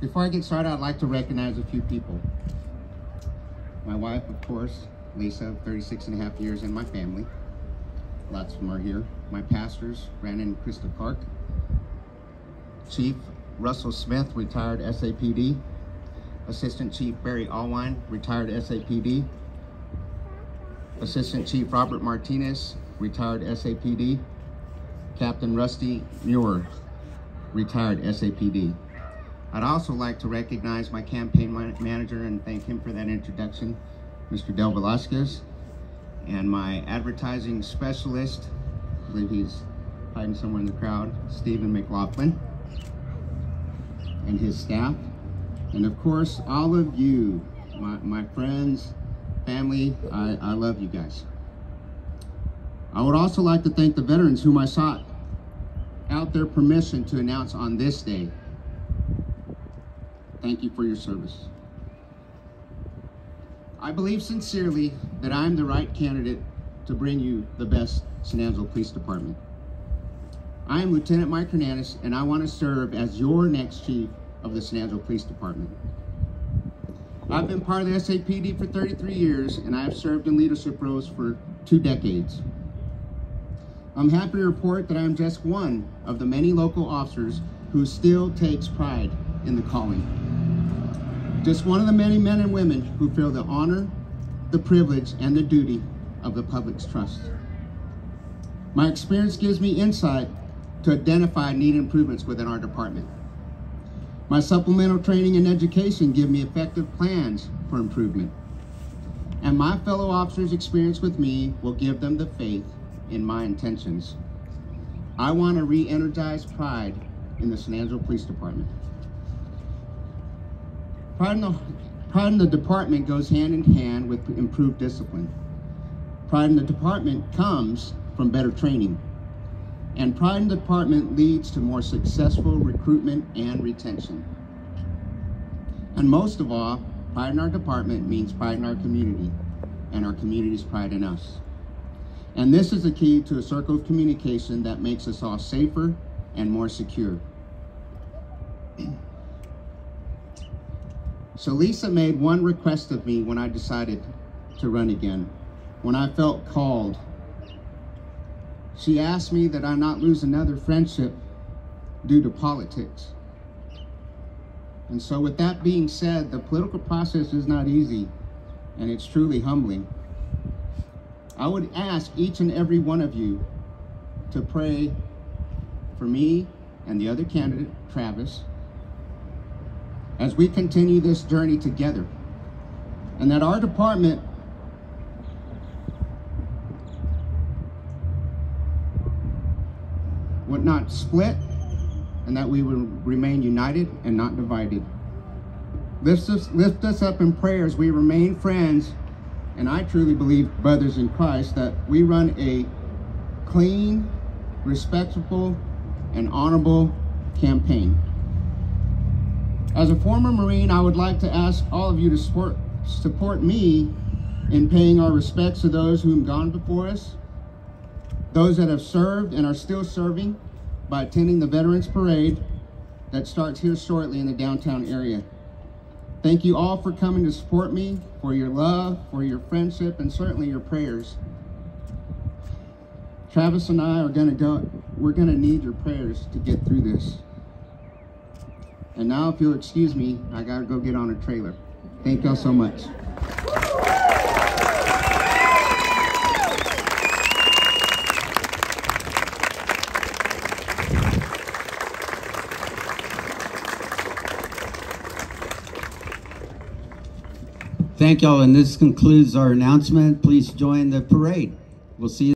Before I get started, I'd like to recognize a few people. My wife, of course, Lisa, 36 and a half years, and my family. Lots of them are here. My pastors, Brandon and Krista Clark. Chief Russell Smith, retired SAPD. Assistant Chief Barry Allwine, retired SAPD. Assistant Chief Robert Martinez, retired SAPD. Captain Rusty Muir, retired SAPD. I'd also like to recognize my campaign manager and thank him for that introduction, Mr. Del Velasquez, and my advertising specialist, I believe he's hiding somewhere in the crowd, Stephen McLaughlin, and his staff. And of course, all of you, my, my friends, family, I, I love you guys. I would also like to thank the veterans whom I sought out their permission to announce on this day. Thank you for your service. I believe sincerely that I'm the right candidate to bring you the best San Angelo Police Department. I am Lieutenant Mike Hernandez, and I want to serve as your next chief of the San Angelo Police Department. I've been part of the SAPD for 33 years, and I have served in leadership roles for two decades. I'm happy to report that I'm just one of the many local officers who still takes pride in the calling. Just one of the many men and women who feel the honor, the privilege, and the duty of the public's trust. My experience gives me insight to identify need improvements within our department. My supplemental training and education give me effective plans for improvement. And my fellow officers' experience with me will give them the faith in my intentions. I want to re-energize pride in the San Angelo Police Department. Pride in, the, pride in the department goes hand in hand with improved discipline. Pride in the department comes from better training. And pride in the department leads to more successful recruitment and retention. And most of all, pride in our department means pride in our community and our community's pride in us. And this is the key to a circle of communication that makes us all safer and more secure. So Lisa made one request of me when I decided to run again, when I felt called she asked me that I not lose another friendship due to politics. And so with that being said, the political process is not easy and it's truly humbling. I would ask each and every one of you to pray for me and the other candidate, Travis, as we continue this journey together. And that our department would not split and that we would remain united and not divided. Lift us, lift us up in prayers. We remain friends, and I truly believe, brothers in Christ, that we run a clean, respectable, and honorable campaign. As a former Marine, I would like to ask all of you to support, support me in paying our respects to those who have gone before us those that have served and are still serving by attending the Veterans Parade that starts here shortly in the downtown area. Thank you all for coming to support me, for your love, for your friendship, and certainly your prayers. Travis and I are gonna go, we're gonna need your prayers to get through this. And now if you'll excuse me, I gotta go get on a trailer. Thank y'all so much. Thank y'all, and this concludes our announcement. Please join the parade. We'll see you.